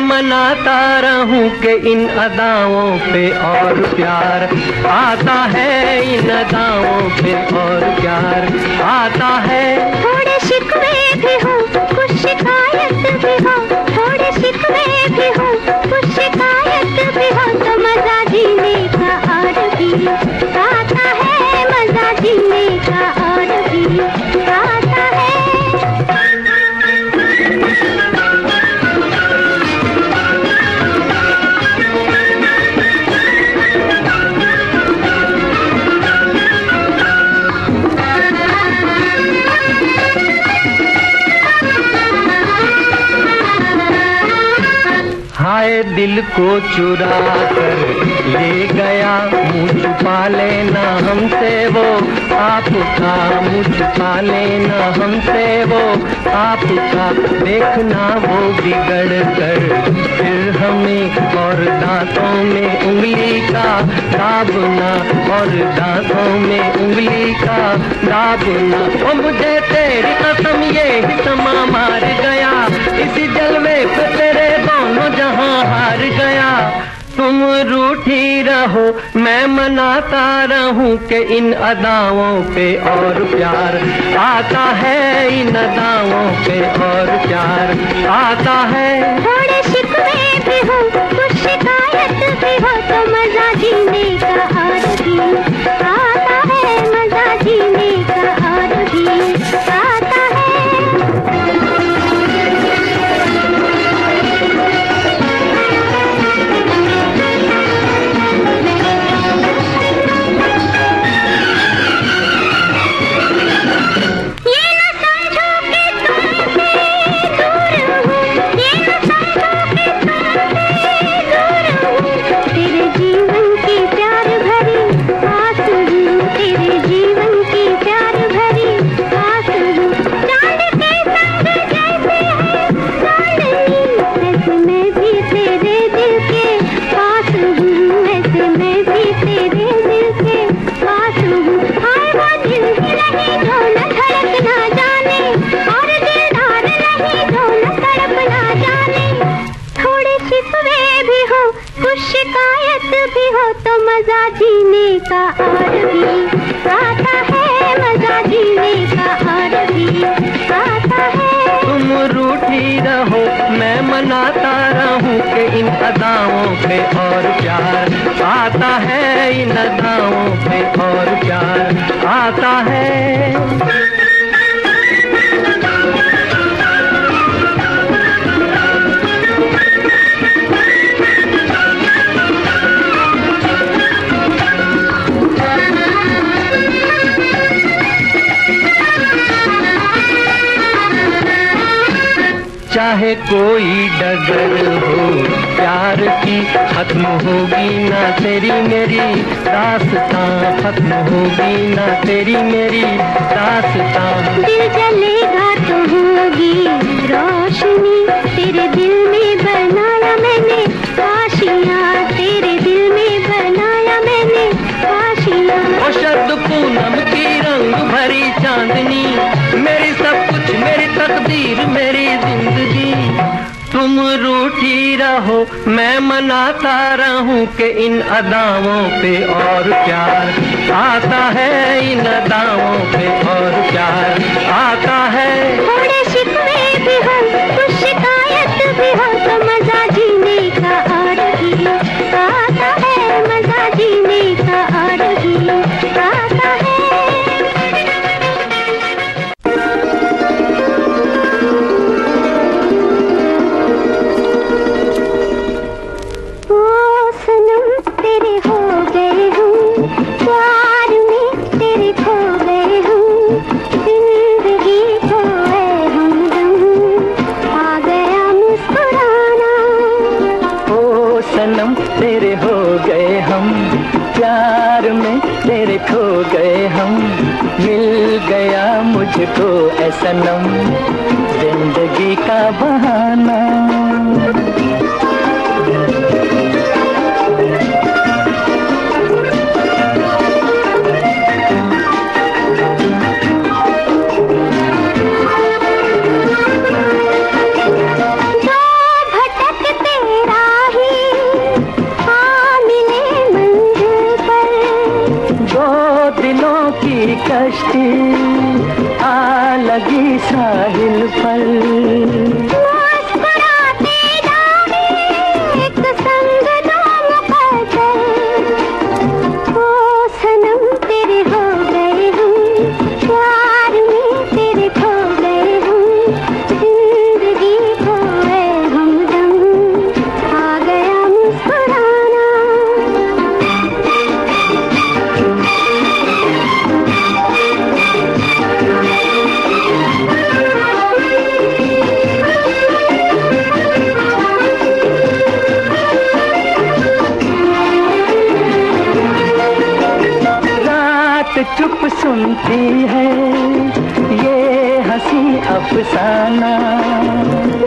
मैं मनाता रहूँ के इन अदाओं पे और प्यार। आता है इन अदाओं पे और प्यार। आता है। थोड़े शिकवे भी हो, कुछ शिकायत भी हो को चुरा कर ले गया मुझ छुपा लेना हमसे वो। आप था मुझ छुपा लेना हमसे वो। आपका देखना वो बिगड़ कर। फिर हमें और दांतों में उंगली का दाबना, और दांतों में उंगली का दाबना। ओ मुझे तेरी कसम, ये समा मार गया। इसी जलवे पे तेरे दोनों जहाँ हार गया। तुम रूठी रहो, मैं मनाता रहूँ कि इन अदाओं पे और प्यार। आता है इन अदाओं पे और प्यार। आता है। थोड़े शिकवे भी हो, कुछ शिकायत भी हो तो मज़ा जीने का मनाता रहूँ के इन अदाओं पे और प्यार। आता है इन अदाओं पे और प्यार। आता है। चाहे कोई डगर हो, प्यार की खत्म होगी ना तेरी मेरी दासता खत्म होगी ना तेरी मेरी दासता दिल जलेगा तो होगी रोशनी, तेरे दिल मैं मनाता रहूँ कि इन अदाओं पे और प्यार। आता है इन अदाओं पे और प्यार। आता है। थोड़े शिकवे भी हो मुझको ऐसा सनम सुनती है ये हँसी अफसाना।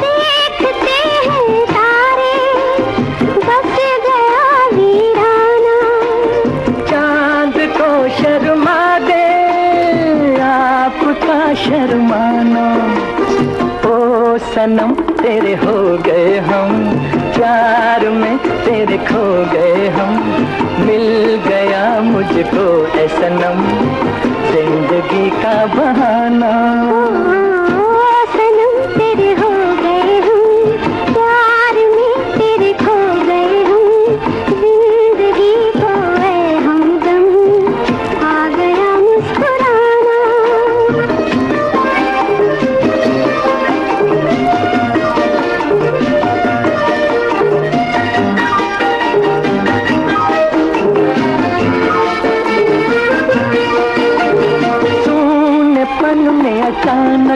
देखते हैं तारे बस गया वीराना। चाँद को शर्मा दे आपका शर्माना। ओ सनम तेरे हो गए हम प्यार में तेरे खो गए हम। मिल गया मुझको ए सनम। का बहाना।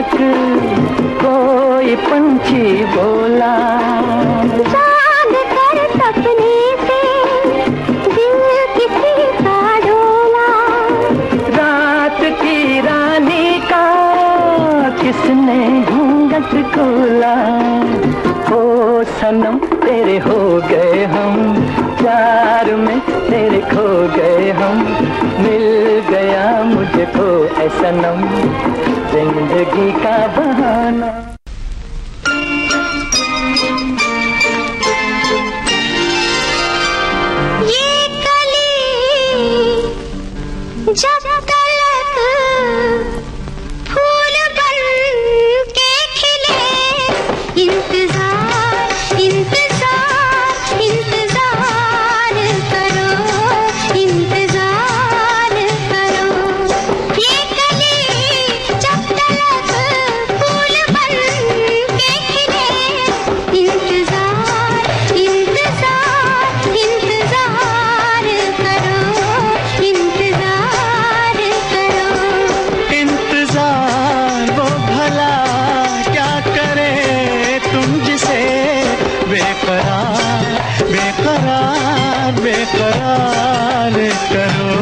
अचानक कोई पंछी बोला। जाग कर सपने से दिल किसी का डोला। रात की रानी का किसने घूंघट खोला? ओ सनम तेरे हो गए हम प्यार में तेरे मुझको ऐसा नम ज़िंदगी का बहाना। ये कली जब बेकरार बेकरार बेकरार करो।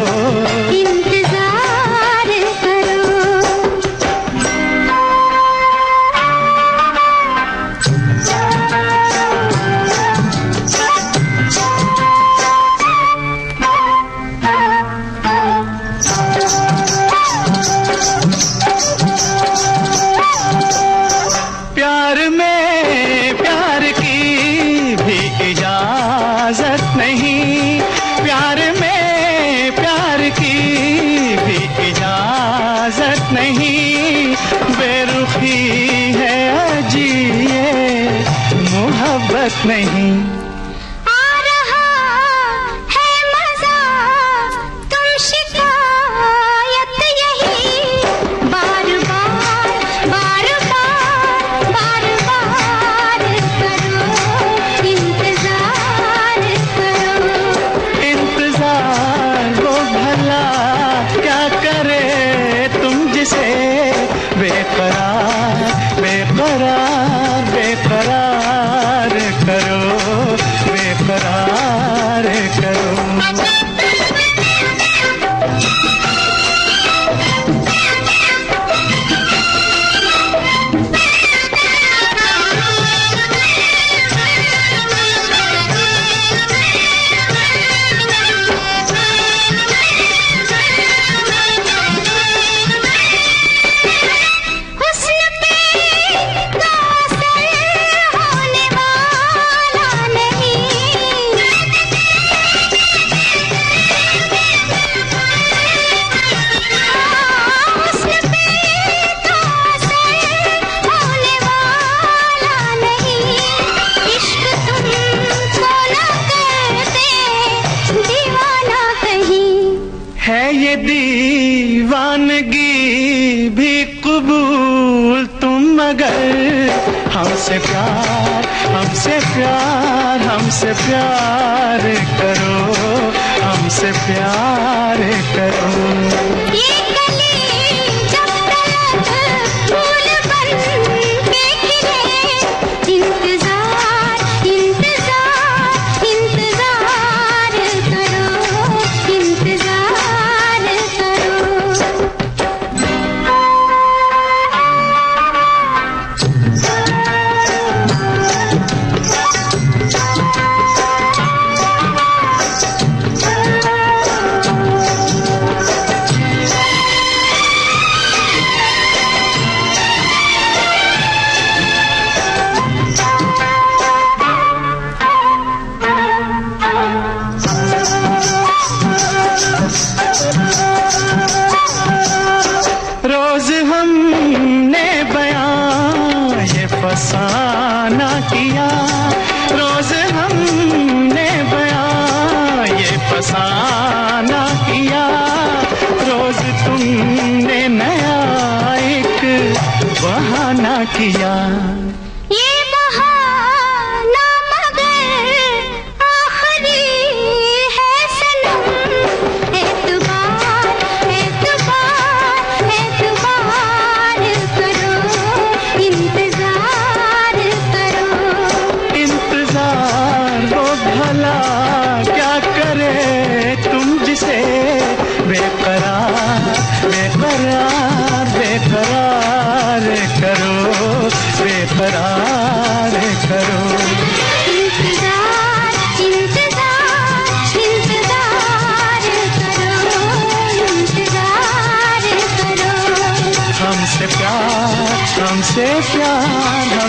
नहीं। ये दीवानगी भी कबूल तुम मगर। हमसे प्यार हमसे प्यार हमसे प्यार करो, हमसे प्यार करो। बहाना किया। रोज तुमने नया एक बहाना किया।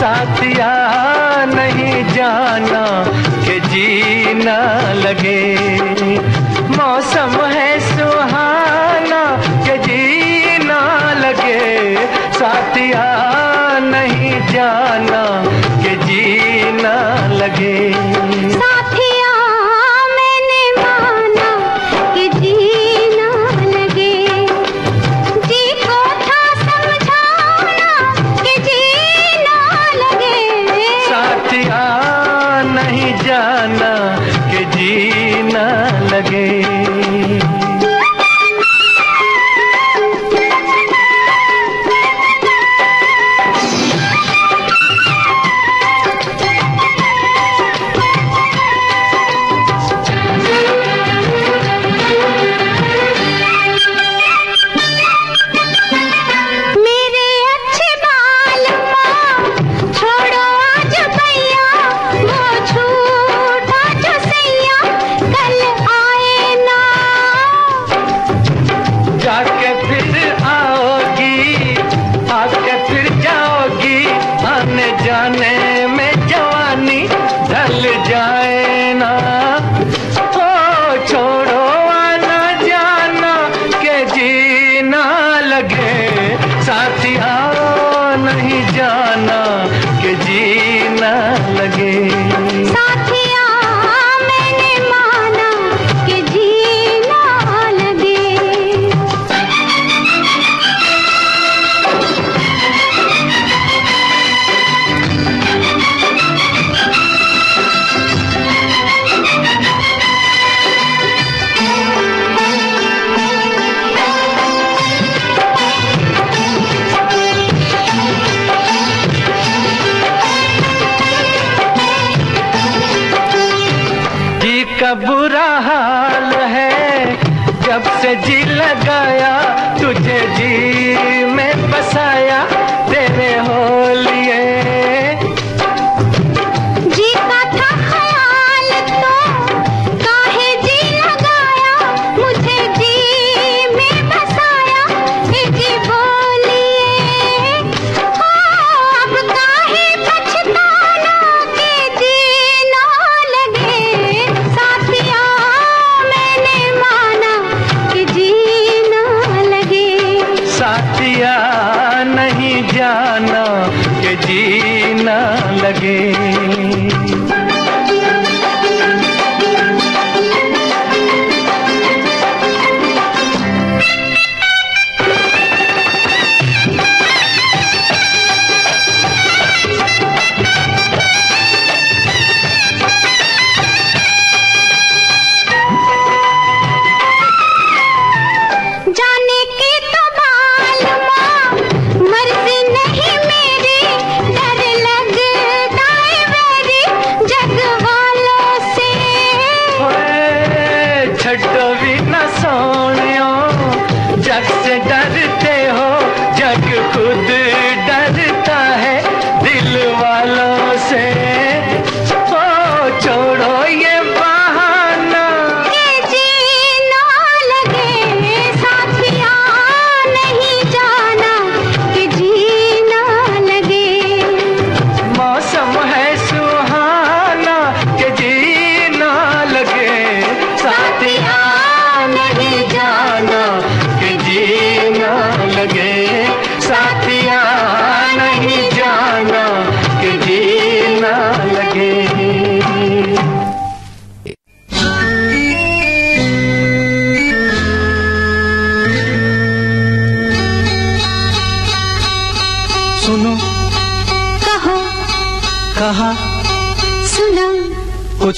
साथिया, नहीं जाना के जीना लगे। मौसम है सुहाना के जीना लगे। साथिया, नहीं जाना लगे जल जा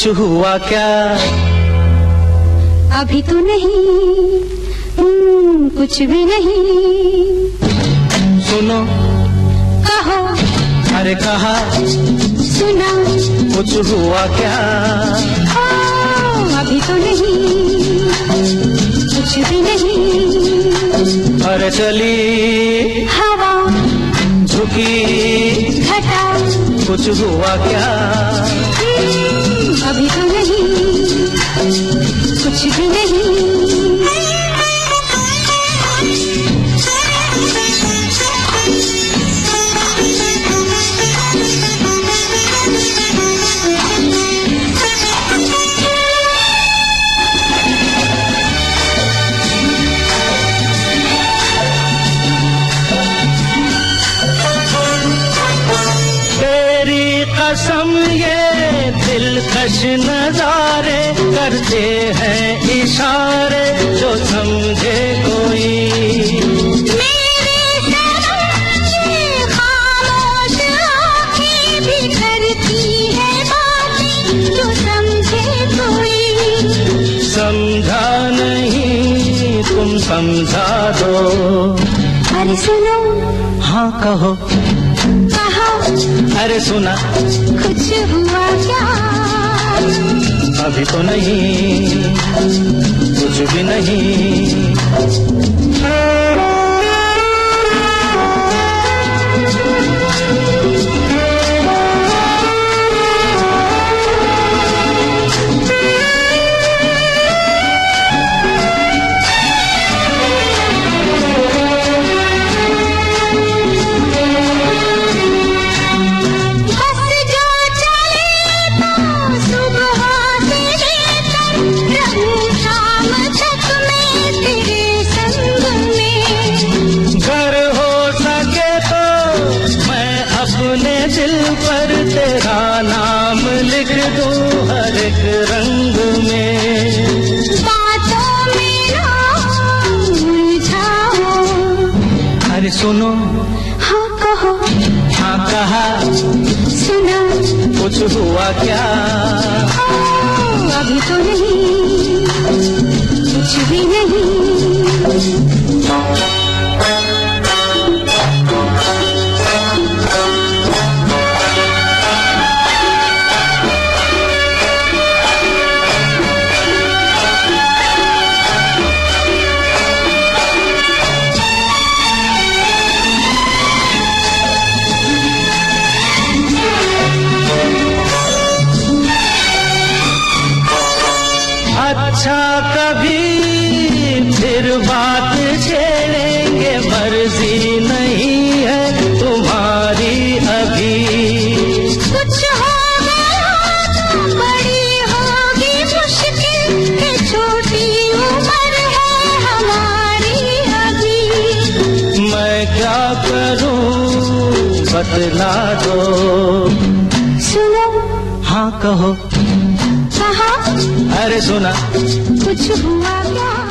कुछ हुआ क्या? अभी तो नहीं हम्म, कुछ भी नहीं। सुनो। कहो। अरे कहा। सुना। कुछ हुआ क्या? ओ, अभी तो नहीं कुछ भी नहीं। अरे चली। हवा झुकी। घटा। कुछ हुआ क्या? अभी तो नहीं कुछ भी नहीं। कसम ये दिलकश नजारे करते हैं इशारे जो समझे कोई। मेरे सनम ये खामोश आँखें भी करती है बातें जो समझे कोई। समझा नहीं तुम समझा दो। अरे सुनो। हाँ कहो। कहा। अरे सुना। कुछ हुआ क्या? अभी तो नहीं कुछ भी नहीं। रंग में बातों में ना अरे सुनो। हाँ कहो। हाँ कहा। सुना। कुछ हुआ क्या? ओ, अभी तो नहीं। कुछ भी नहीं। बतला दो। सुनो। हाँ कहो। कहा? अरे सुना। कुछ हुआ क्या?